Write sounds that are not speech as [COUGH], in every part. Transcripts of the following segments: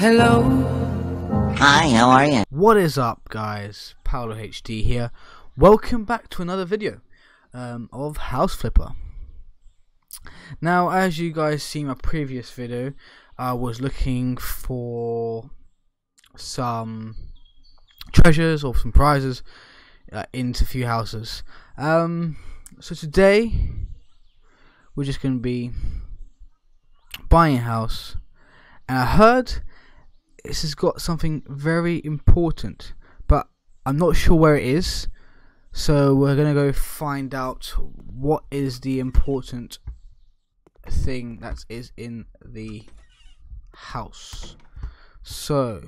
Hello. Hi, how are you? What is up, guys? Paulo HD here. Welcome back to another video um, of House Flipper. Now, as you guys see my previous video, I was looking for some treasures or some prizes uh, into a few houses. Um, so today, we're just going to be buying a house, and I heard this has got something very important, but I'm not sure where it is. So we're gonna go find out what is the important thing that is in the house. So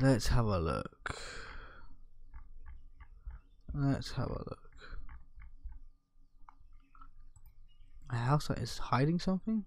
let's have a look. Let's have a look. A house that is hiding something?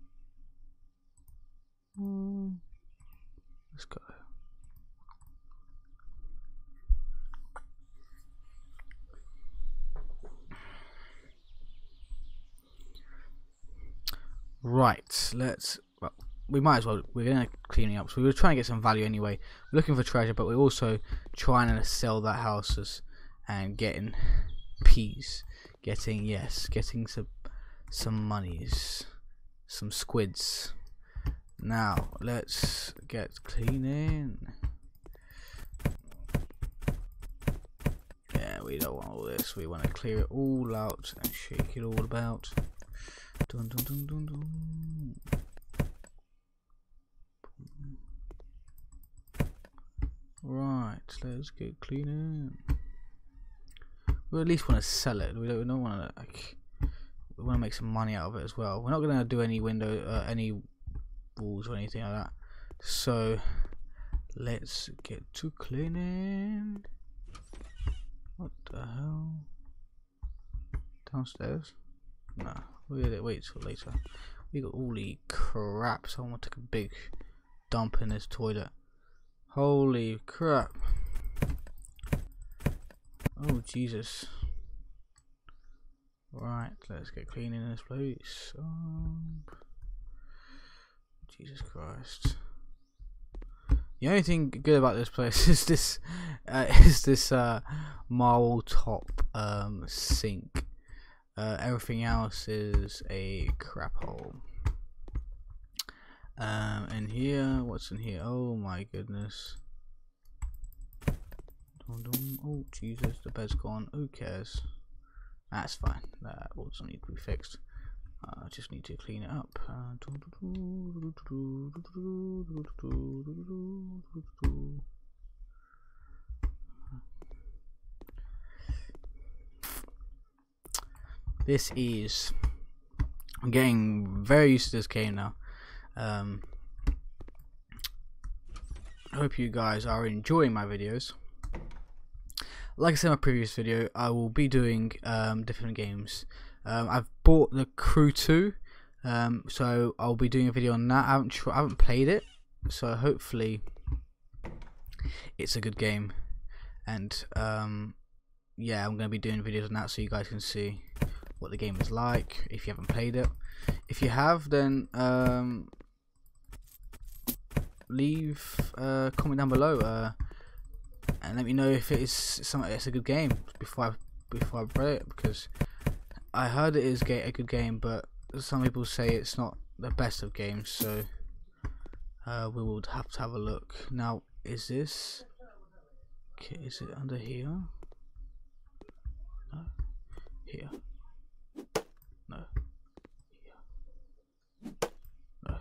Right, let's. Well, we might as well. We're gonna clean it up. So we were trying to get some value anyway. We're looking for treasure, but we're also trying to sell that houses and getting peas. Getting yes, getting some some monies, some squids. Now let's get cleaning. Yeah, we don't want all this. We want to clear it all out and shake it all about. Dun, dun, dun, dun, dun. Right, let's get cleaning. We at least want to sell it. We don't, don't want to like. We want to make some money out of it as well. We're not going to do any window, uh, any walls or anything like that. So let's get to cleaning. What the hell? Downstairs? No, wait till later. We got the crap. Someone took a big dump in this toilet. Holy crap! Oh Jesus! Right, let's get cleaning in this place. Um, Jesus Christ. The only thing good about this place [LAUGHS] is this uh, is this uh, marble top um, sink. Uh, everything else is a crap hole. Um, and here, what's in here? Oh my goodness. Oh Jesus, the bed's gone. Who cares? That's fine. That also need to be fixed. I just need to clean it up. This is. I'm getting very used to this game now. Um, I hope you guys are enjoying my videos. Like I said in my previous video, I will be doing um, different games. Um, I've bought the Crew 2, um, so I'll be doing a video on that. I haven't, I haven't played it, so hopefully it's a good game. And um, yeah, I'm going to be doing videos on that so you guys can see what the game is like if you haven't played it. If you have, then um, leave a comment down below uh, and let me know if it is something it's a good game before I before I play it because I heard it is a good game, but some people say it's not the best of games, so uh, we will have to have a look. Now, is this? Okay, is it under here? No. Here. No. Here. No.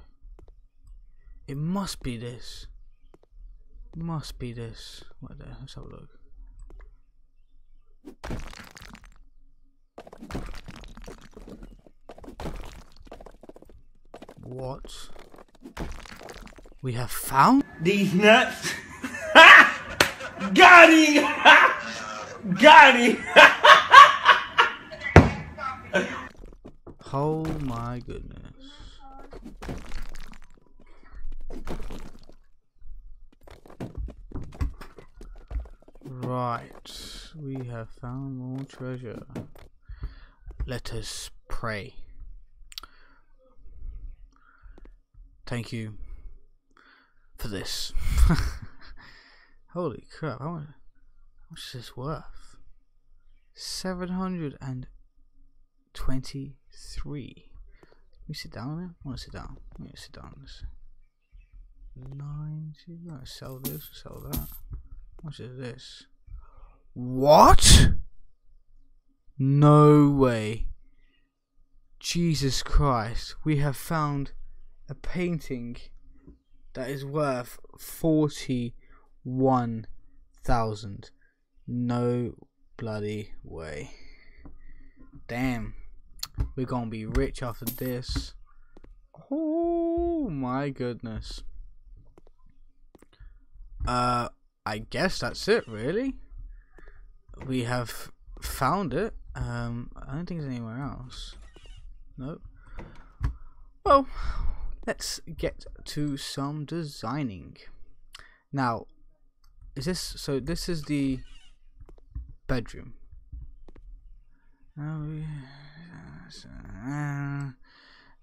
It must be this. Must be this. Right there. Let's have a look. What? We have found These nuts. Got him. Got. Oh my goodness. Right, we have found more treasure. Let us pray. thank you for this. [LAUGHS] Holy crap! How much, is this worth? Seven hundred and twenty-three. Let me sit down minute. I want to sit down. Let me sit down. This. Ninety. I'm gonna sell this. Sell that. Much is this? What? No way. Jesus Christ. We have found a painting that is worth 41,000. No bloody way. Damn. We're gonna be rich after this. Oh my goodness. Uh, I guess that's it, really. We have found it. Um, I don't think there's anywhere else. Nope. Well, let's get to some designing. Now, is this so? This is the bedroom. Oh, yeah.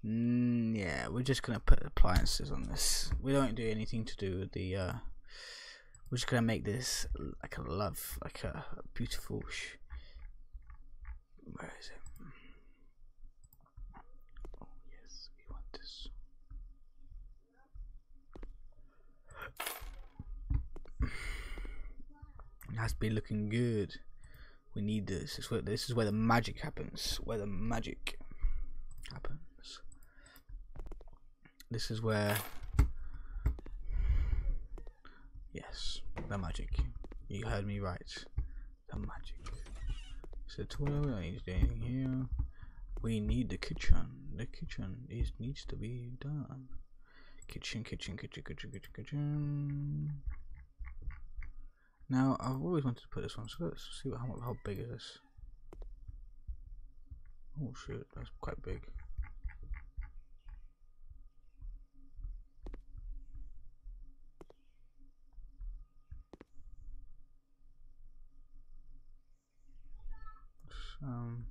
Mm, yeah, we're just gonna put appliances on this. We don't do anything to do with the uh, we're just gonna make this like a love, like a, a beautiful. Where is it? Oh yes, we want this. It has to be looking good. We need this. This is where this is where the magic happens. Where the magic happens. This is where Yes, the magic. You heard me right. The magic. So we don't need here. We need the kitchen. The kitchen is needs to be done. Kitchen, kitchen, kitchen, kitchen, kitchen, kitchen. Now I've always wanted to put this one, so let's see what, how how big is this. Oh shit, that's quite big. Um,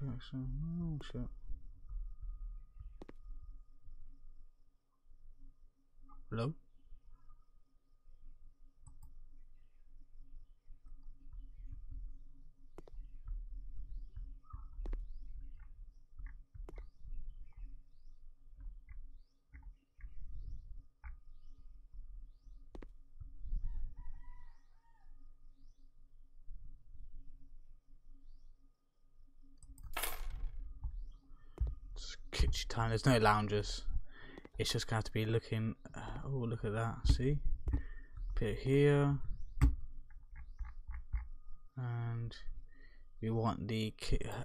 big, so oh shit. Hello? Time. There's no lounges. It's just gonna have to be looking. Uh, oh, look at that. See, put here, and we want the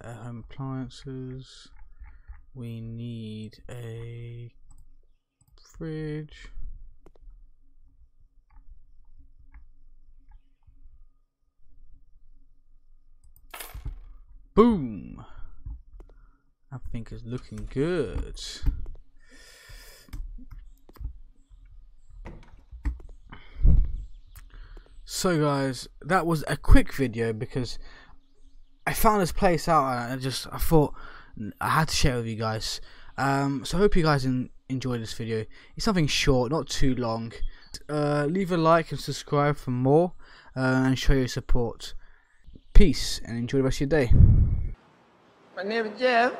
uh, home appliances. We need a fridge. Boom! I think it's looking good. So guys, that was a quick video because I found this place out and I just I thought I had to share it with you guys. Um, so I hope you guys in, enjoyed this video. It's something short, not too long. Uh, leave a like and subscribe for more uh, and show your support. Peace and enjoy the rest of your day. My name is Jeff.